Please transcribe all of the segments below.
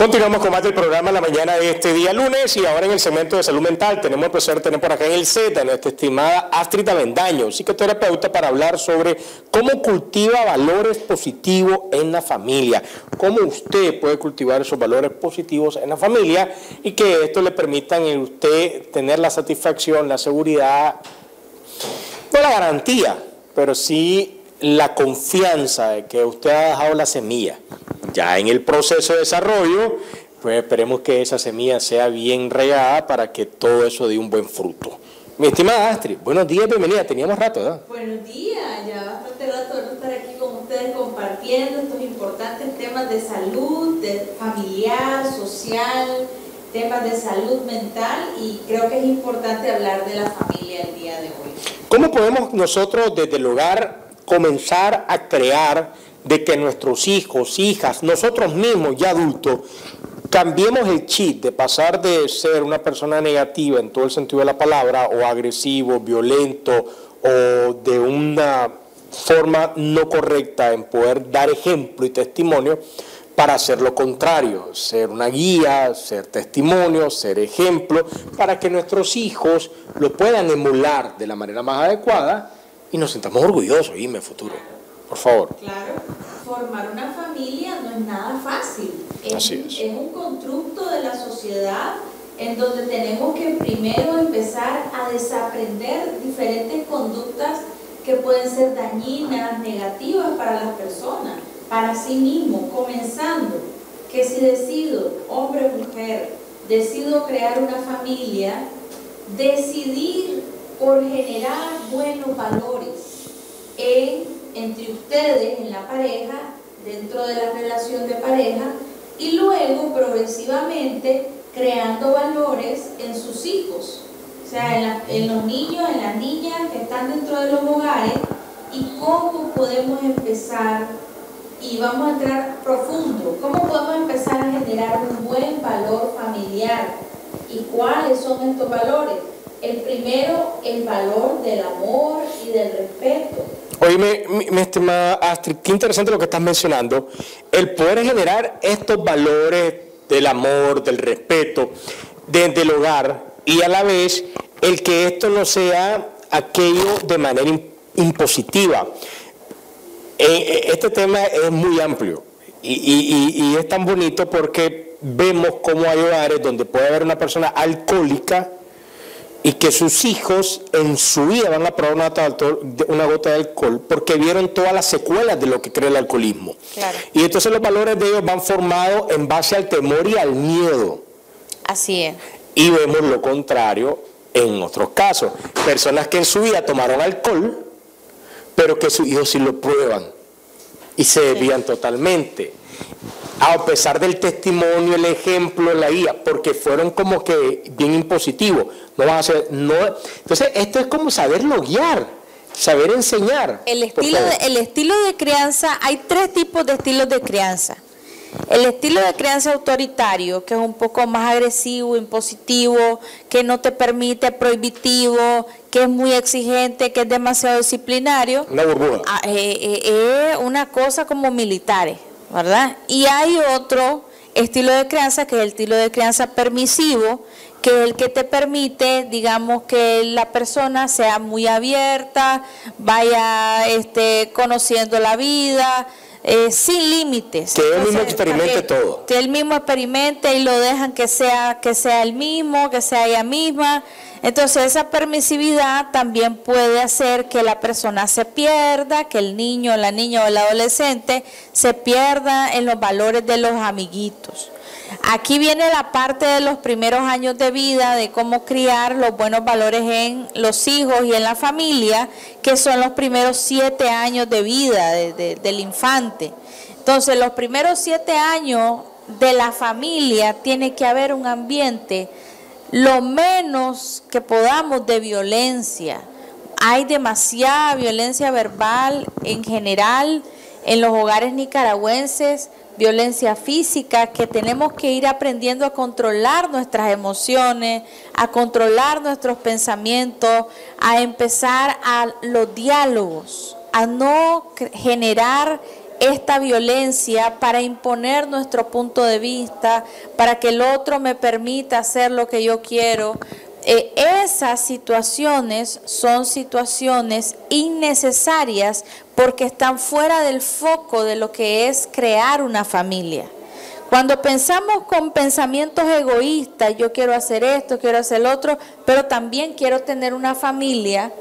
Continuamos con más del programa la mañana de este día lunes y ahora en el segmento de salud mental tenemos el placer de tener por acá en el Z nuestra estimada Astrid Avendaño, psicoterapeuta, para hablar sobre cómo cultiva valores positivos en la familia, cómo usted puede cultivar esos valores positivos en la familia y que esto le permitan a usted tener la satisfacción, la seguridad, no la garantía, pero sí la confianza de que usted ha dejado la semilla ya en el proceso de desarrollo, pues esperemos que esa semilla sea bien regada para que todo eso dé un buen fruto. Mi estimada Astrid, buenos días, bienvenida. Teníamos rato, ¿verdad? Buenos días, ya bastante rato de estar aquí con ustedes compartiendo estos importantes temas de salud, de familiar, social, temas de salud mental y creo que es importante hablar de la familia el día de hoy. ¿Cómo podemos nosotros desde el hogar comenzar a crear de que nuestros hijos, hijas, nosotros mismos ya adultos, cambiemos el chip de pasar de ser una persona negativa en todo el sentido de la palabra, o agresivo, violento, o de una forma no correcta en poder dar ejemplo y testimonio, para hacer lo contrario, ser una guía, ser testimonio, ser ejemplo, para que nuestros hijos lo puedan emular de la manera más adecuada y nos sintamos orgullosos, y en futuro. Por favor. Claro, formar una familia no es nada fácil. Es, Así es. es un constructo de la sociedad en donde tenemos que primero empezar a desaprender diferentes conductas que pueden ser dañinas, negativas para las personas, para sí mismos, comenzando que si decido, hombre o mujer, decido crear una familia, decidir por generar buenos valores en entre ustedes en la pareja, dentro de la relación de pareja, y luego progresivamente creando valores en sus hijos, o sea, en, los niños, en las niñas que están dentro de los hogares, y cómo podemos empezar, y vamos a entrar profundo, cómo podemos empezar a generar un buen valor familiar, y cuáles son estos valores. El primero, el valor del amor y del respeto Oye, mi, estimada Astrid, qué interesante lo que estás mencionando. El poder generar estos valores del amor, del respeto, desde el hogar y a la vez el que esto no sea aquello de manera impositiva. Eh, eh, este tema es muy amplio y, es tan bonito porque vemos cómo hay hogares donde puede haber una persona alcohólica y que sus hijos en su vida van a probar una, gota de alcohol porque vieron todas las secuelas de lo que crea el alcoholismo. Y entonces los valores de ellos van formados en base al temor y al miedo. Así es. Y vemos lo contrario en otros casos. Personas que en su vida tomaron alcohol, pero que sus hijos sí lo prueban y se desvían totalmente a pesar del testimonio, el ejemplo, la guía, porque fueron como que bien impositivos. No van a ser, no. Entonces, esto es como saberlo guiar, saber enseñar. El estilo, de, el estilo de crianza, hay tres tipos de estilos de crianza. El estilo de crianza autoritario, que es un poco más agresivo, impositivo, que no te permite, prohibitivo, que es muy exigente, que es demasiado disciplinario. Una burbuja. Ah, eh, eh, es una cosa como militares. ¿Verdad? Y hay otro estilo de crianza que es el estilo de crianza permisivo, que es el que te permite, digamos, que la persona sea muy abierta, vaya este, conociendo la vida, eh, sin límites. Que él mismo experimente todo. Que él mismo experimente y lo dejan que sea, que sea el mismo, que sea ella misma. Entonces esa permisividad también puede hacer que la persona se pierda, que el niño, la niña o el adolescente se pierda en los valores de los amiguitos. Aquí viene la parte de los primeros años de vida, de cómo criar los buenos valores en los hijos y en la familia, que son los primeros siete años de vida del infante. Entonces, los primeros siete años de la familia tiene que haber un ambiente lo menos que podamos de violencia. Hay demasiada violencia verbal en general en los hogares nicaragüenses, violencia física, que tenemos que ir aprendiendo a controlar nuestras emociones, a controlar nuestros pensamientos, a empezar a los diálogos, a no generar esta violencia para imponer nuestro punto de vista, para que el otro me permita hacer lo que yo quiero. Eh, esas situaciones son situaciones innecesarias porque están fuera del foco de lo que es crear una familia. Cuando pensamos con pensamientos egoístas, yo quiero hacer esto, quiero hacer lo otro, pero también quiero tener una familia,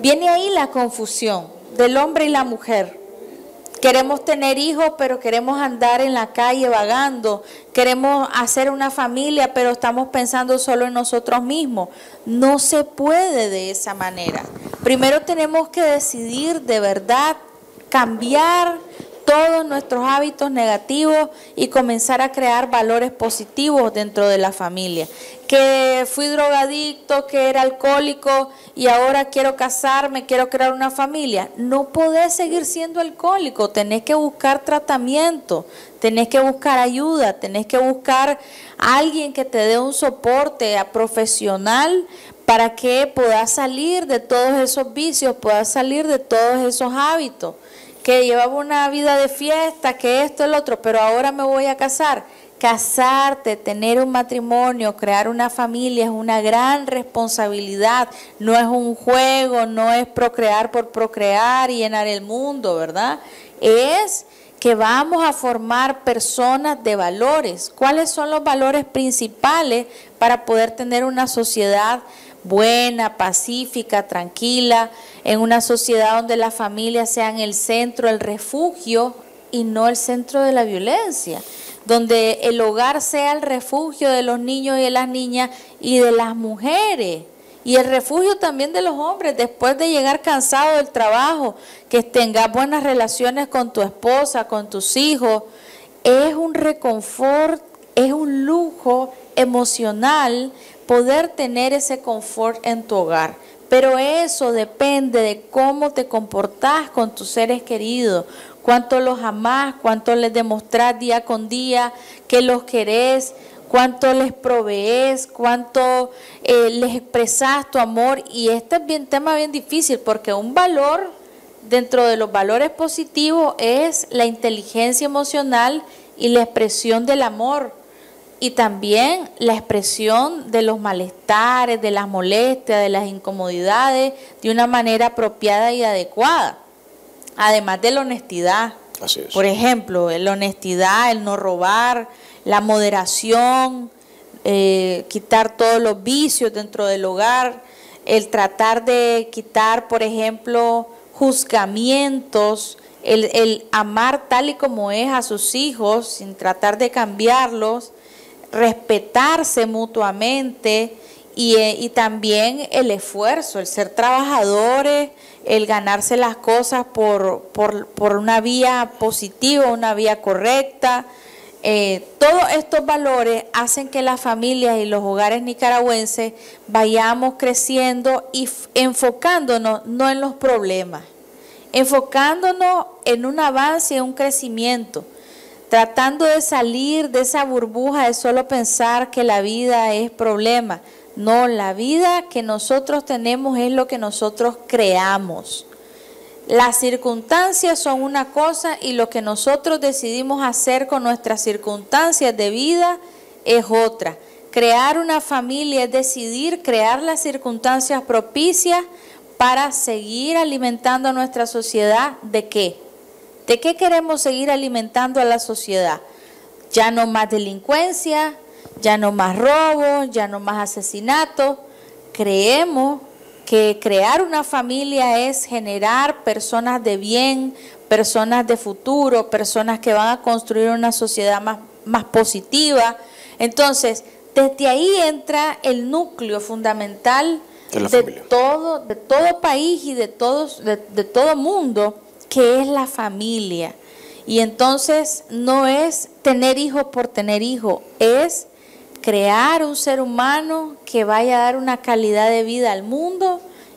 viene ahí la confusión del hombre y la mujer. Queremos tener hijos, pero queremos andar en la calle vagando. Queremos hacer una familia, pero estamos pensando solo en nosotros mismos. No se puede de esa manera. Primero tenemos que decidir de verdad cambiar todos nuestros hábitos negativos y comenzar a crear valores positivos dentro de la familia. Que fui drogadicto, que era alcohólico y ahora quiero casarme, quiero crear una familia. No podés seguir siendo alcohólico, tenés que buscar tratamiento, tenés que buscar ayuda, tenés que buscar a alguien que te dé un soporte a profesional para que puedas salir de todos esos vicios, puedas salir de todos esos hábitos que llevaba una vida de fiesta, que esto, el otro, pero ahora me voy a casar. Casarte, tener un matrimonio, crear una familia es una gran responsabilidad. No es un juego, no es procrear por procrear y llenar el mundo, ¿verdad? Es que vamos a formar personas de valores. ¿Cuáles son los valores principales para poder tener una sociedad buena, pacífica, tranquila, en una sociedad donde las familias sean el centro, el refugio y no el centro de la violencia, donde el hogar sea el refugio de los niños y de las niñas y de las mujeres. Y el refugio también de los hombres, después de llegar cansado del trabajo, que tengas buenas relaciones con tu esposa, con tus hijos, es un reconfort, es un lujo emocional poder tener ese confort en tu hogar. Pero eso depende de cómo te comportas con tus seres queridos, cuánto los amás, cuánto les demostrás día con día que los querés, cuánto les provees, cuánto eh, les expresas tu amor. Y este es un tema bien difícil porque un valor dentro de los valores positivos es la inteligencia emocional y la expresión del amor y también la expresión de los malestares, de las molestias, de las incomodidades de una manera apropiada y adecuada. Además de la honestidad. Por ejemplo, la honestidad, el no robar, la moderación, eh, quitar todos los vicios dentro del hogar, el tratar de quitar, por ejemplo, juzgamientos, el, el amar tal y como es a sus hijos sin tratar de cambiarlos, respetarse mutuamente eh, y, también el esfuerzo, el ser trabajadores, el ganarse las cosas por, por, una vía positiva, una vía correcta. Eh, todos estos valores hacen que las familias y los hogares nicaragüenses vayamos creciendo y enfocándonos no en los problemas, enfocándonos en un avance y un crecimiento tratando de salir de esa burbuja de solo pensar que la vida es problema. No, la vida que nosotros tenemos es lo que nosotros creamos. Las circunstancias son una cosa y lo que nosotros decidimos hacer con nuestras circunstancias de vida es otra. Crear una familia es decidir crear las circunstancias propicias para seguir alimentando a nuestra sociedad de qué? ¿De qué queremos seguir alimentando a la sociedad? Ya no más delincuencia, ya no más robos, ya no más asesinatos. Creemos que crear una familia es generar personas de bien, personas de futuro, personas que van a construir una sociedad más, más positiva. Entonces, desde ahí entra el núcleo fundamental de, todo, de todo país y de, todos, de, de todo mundo que es la familia. Y entonces no es tener hijos por tener hijos, es crear un ser humano que vaya a dar una calidad de vida al mundo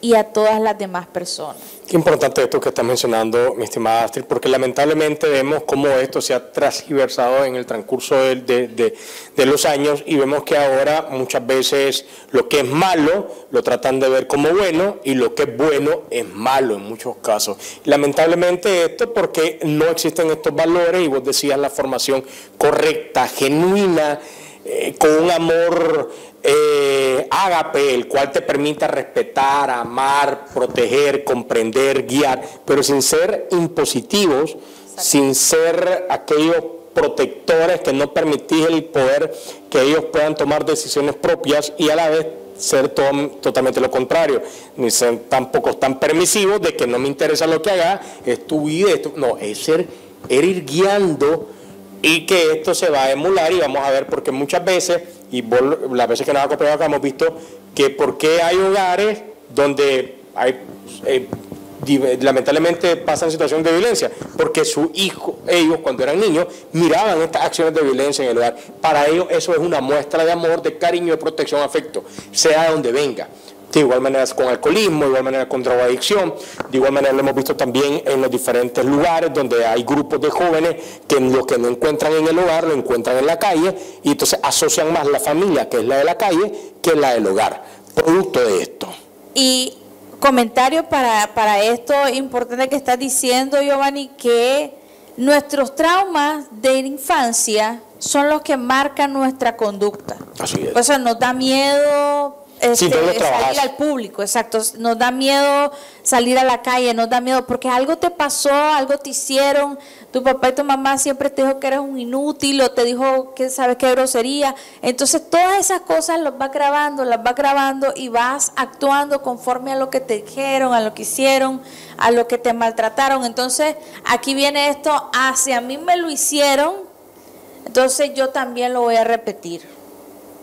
y a todas las demás personas. Qué importante esto que está mencionando, mi estimada Astrid, porque lamentablemente vemos cómo esto se ha transversado en el transcurso de, los años y vemos que ahora muchas veces lo que es malo lo tratan de ver como bueno y lo que es bueno es malo en muchos casos. Lamentablemente esto porque no existen estos valores y vos decías la formación correcta, genuina, eh, con un amor eh, ágape, el cual te permita respetar, amar, proteger, comprender, guiar, pero sin ser impositivos, sin ser aquellos protectores que no permitís el poder que ellos puedan tomar decisiones propias y a la vez ser totalmente lo contrario, ni ser tampoco tan permisivos de que no me interesa lo que haga, es tu vida, no, es ser, er ir guiando y que esto se va a emular y vamos a ver porque muchas veces, y las veces que nos ha acompañado acá hemos visto que por qué hay hogares donde hay, eh, lamentablemente pasan situaciones de violencia, porque su hijo, ellos cuando eran niños, miraban estas acciones de violencia en el hogar. Para ellos eso es una muestra de amor, de cariño, de protección, afecto, sea de donde venga de igual manera con alcoholismo, de igual manera con drogadicción, de igual manera lo hemos visto también en los diferentes lugares donde hay grupos de jóvenes que lo que no encuentran en el hogar lo encuentran en la calle y entonces asocian más la familia, que es la de la calle, que la del hogar, producto de esto. Y comentario para, para esto importante que estás diciendo, Giovanni, que nuestros traumas de infancia son los que marcan nuestra conducta. Así es. Por eso nos da miedo este, salir al público, exacto. Nos da miedo salir a la calle, nos da miedo porque algo te pasó, algo te hicieron. Tu papá y tu mamá siempre te dijo que eres un inútil o te dijo que sabes qué grosería. Entonces todas esas cosas las vas grabando, las vas grabando y vas actuando conforme a lo que te dijeron, a lo que hicieron, a lo que te maltrataron. Entonces aquí viene esto, hacia ah, mí me lo hicieron, entonces yo también lo voy a repetir.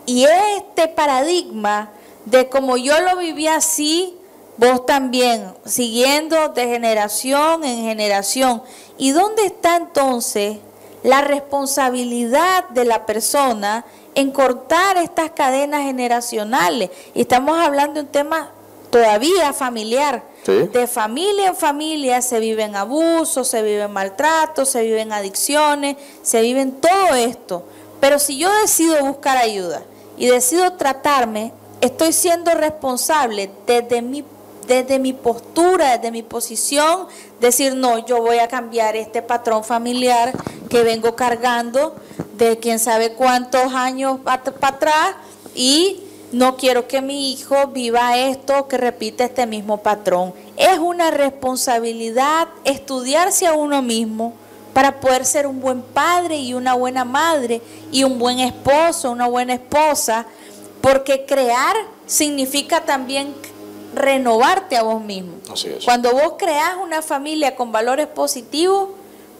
Y este paradigma de como yo lo viví así, vos también, siguiendo de generación en generación. ¿Y dónde está entonces la responsabilidad de la persona en cortar estas cadenas generacionales? Y estamos hablando de un tema todavía familiar. De familia en familia se viven abusos, se viven maltratos, se viven adicciones, se viven todo esto. Pero si yo decido buscar ayuda y decido tratarme, estoy siendo responsable desde mi, desde mi postura, desde mi posición, decir, no, yo voy a cambiar este patrón familiar que vengo cargando de quién sabe cuántos años para atrás y no quiero que mi hijo viva esto, que repita este mismo patrón. Es una responsabilidad estudiarse a uno mismo para poder ser un buen padre y una buena madre y un buen esposo, una buena esposa porque crear significa también renovarte a vos mismo. Cuando vos creas una familia con valores positivos,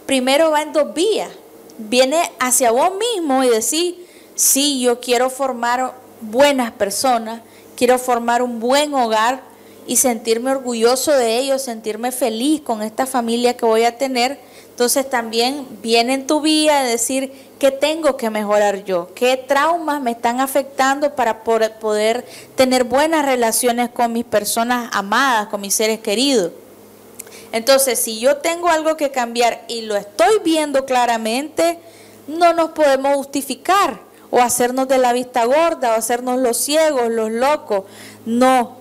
primero va en dos vías. Viene hacia vos mismo y decir, sí, yo quiero formar buenas personas, quiero formar un buen hogar y sentirme orgulloso de ellos, sentirme feliz con esta familia que voy a tener. Entonces también viene en tu de decir, ¿qué tengo que mejorar yo? ¿Qué traumas me están afectando para poder tener buenas relaciones con mis personas amadas, con mis seres queridos? Entonces, si yo tengo algo que cambiar y lo estoy viendo claramente, no nos podemos justificar o hacernos de la vista gorda o hacernos los ciegos, los locos. No.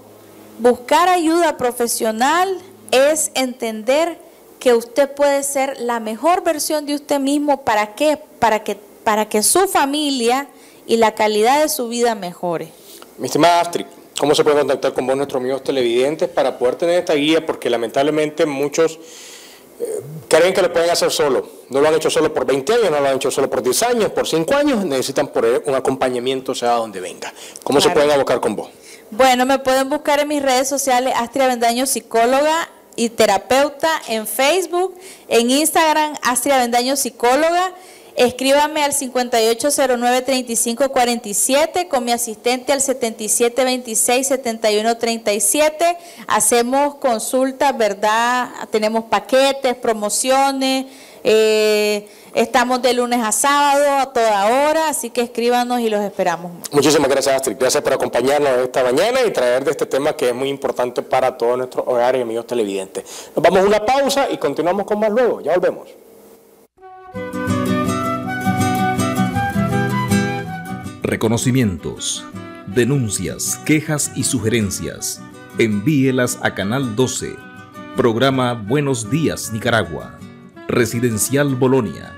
Buscar ayuda profesional es entender que usted puede ser la mejor versión de usted mismo. ¿Para qué? Para que, para que su familia y la calidad de su vida mejore. Mi estimada Astrid, ¿cómo se puede contactar con vos, nuestros amigos televidentes, para poder tener esta guía? Porque lamentablemente muchos eh, creen que lo pueden hacer solo. No lo han hecho solo por 20 años, no lo han hecho solo por 10 años, por 5 años. Necesitan por un acompañamiento, sea donde venga. ¿Cómo se pueden abocar con vos? Bueno, me pueden buscar en mis redes sociales, Astrid Avendaño, psicóloga, y terapeuta en Facebook, en Instagram, Astrid Avendaño Psicóloga. Escríbame al 5809-3547 con mi asistente al 7726-7137. Hacemos consultas, ¿verdad? Tenemos paquetes, promociones, Eh, estamos de lunes a sábado a toda hora, así que escríbanos y los esperamos. Muchísimas gracias, Astrid. Gracias por acompañarnos esta mañana y traer de este tema que es muy importante para todos nuestros hogares y amigos televidentes. Nos vamos a una pausa y continuamos con más luego. Ya volvemos. Reconocimientos, denuncias, quejas y sugerencias. Envíelas a Canal 12, programa Buenos Días Nicaragua, Residencial Bolonia,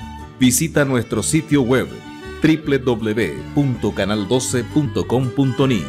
Visita nuestro sitio web www.canal12.com.ni.